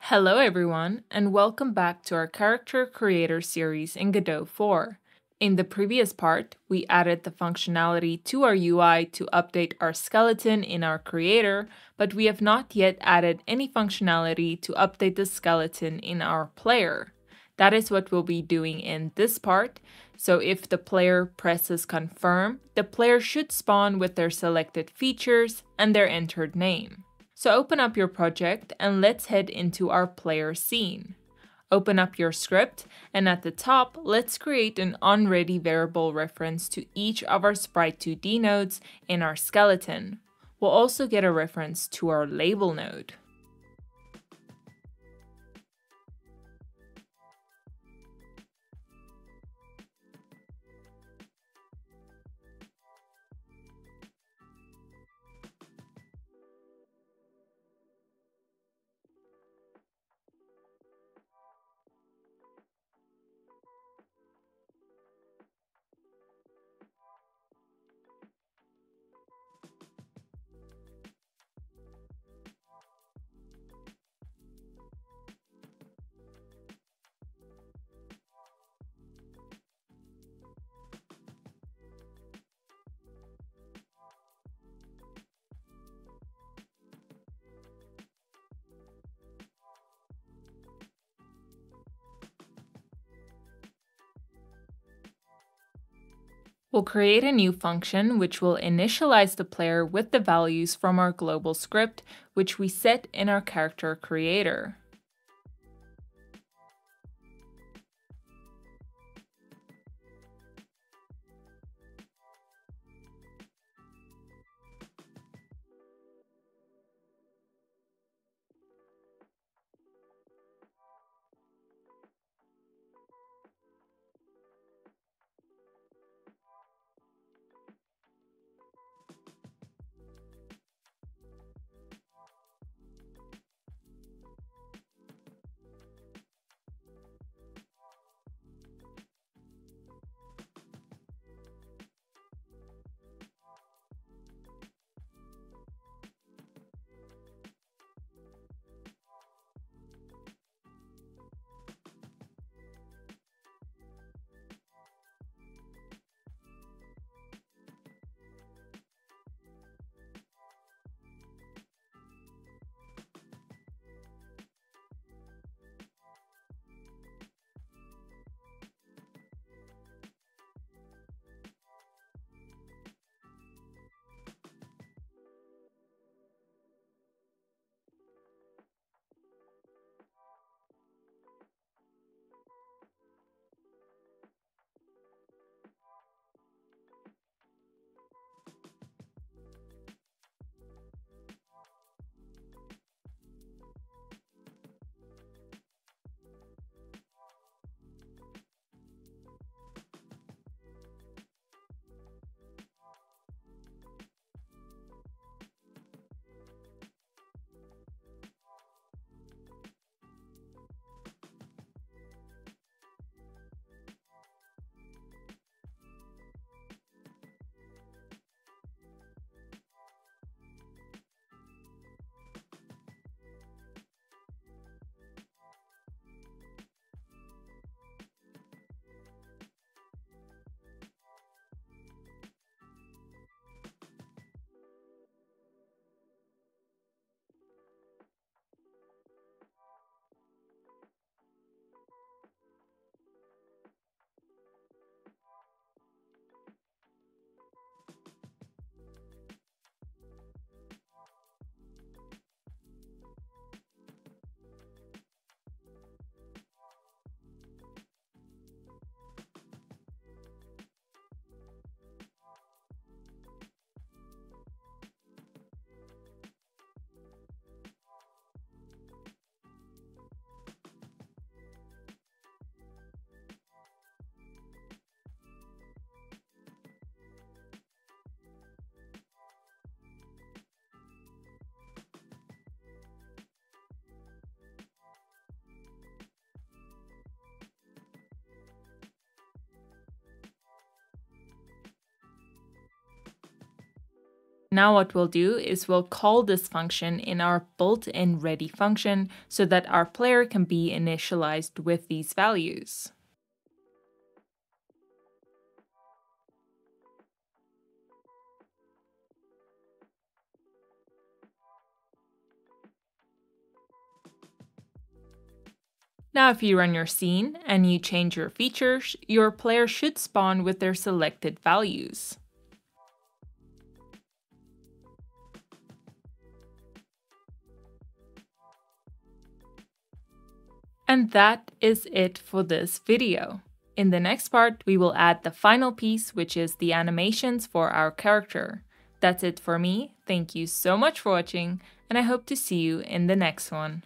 Hello everyone, and welcome back to our Character Creator series in Godot 4. In the previous part, we added the functionality to our UI to update our skeleton in our creator, but we have not yet added any functionality to update the skeleton in our player. That is what we'll be doing in this part. So if the player presses confirm, the player should spawn with their selected features and their entered name. So open up your project and let's head into our player scene. Open up your script and at the top, let's create an onReady variable reference to each of our Sprite2D nodes in our skeleton. We'll also get a reference to our label node. We'll create a new function which will initialize the player with the values from our global script, which we set in our character creator. Now what we'll do is we'll call this function in our built-in ready function so that our player can be initialized with these values. Now if you run your scene and you change your features, your player should spawn with their selected values. And that is it for this video. In the next part, we will add the final piece, which is the animations for our character. That's it for me. Thank you so much for watching, and I hope to see you in the next one.